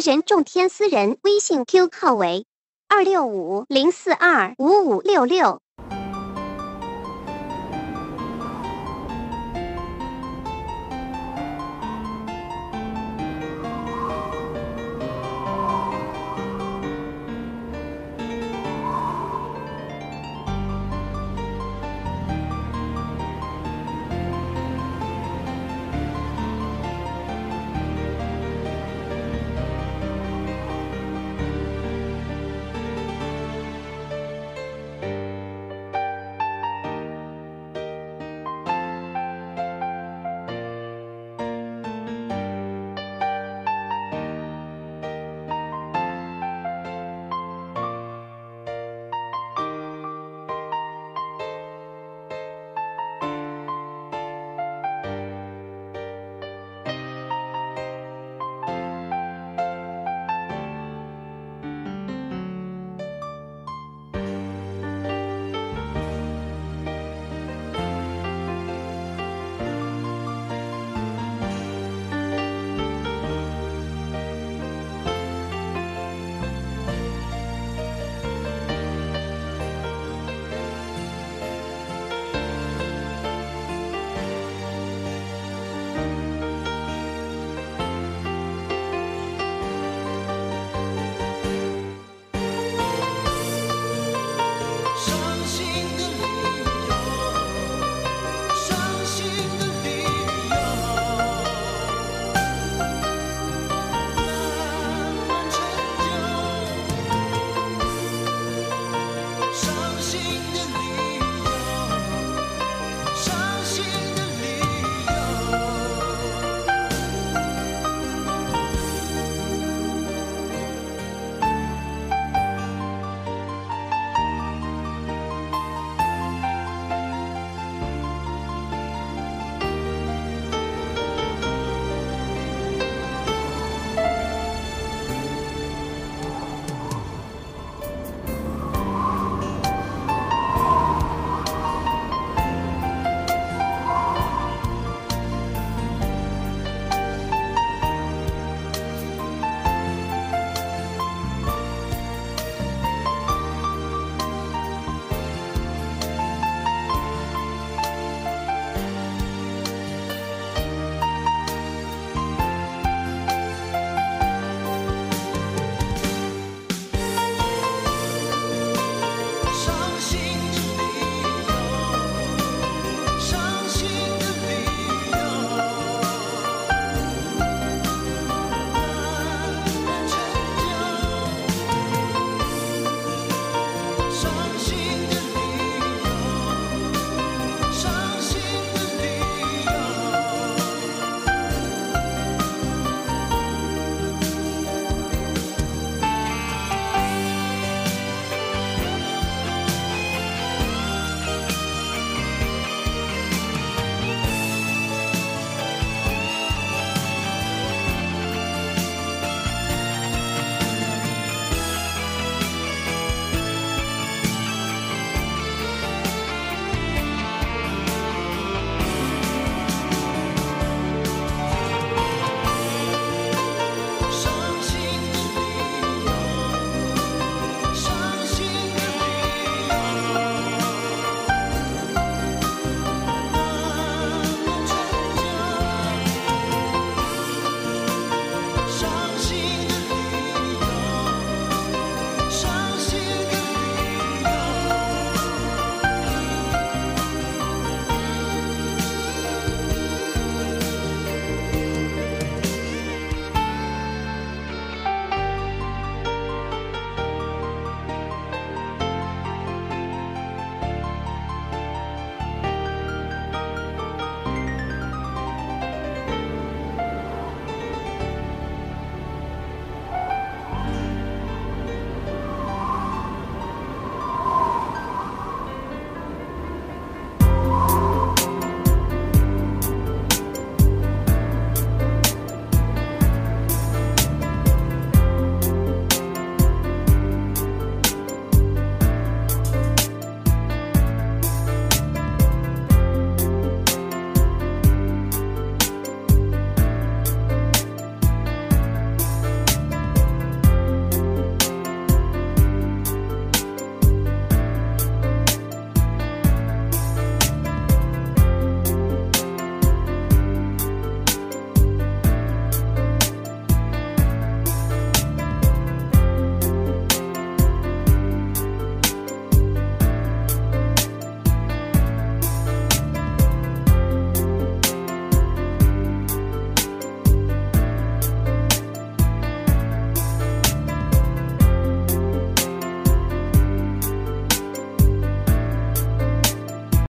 人众天私人微信 Q 号为二六五零四二五五六六。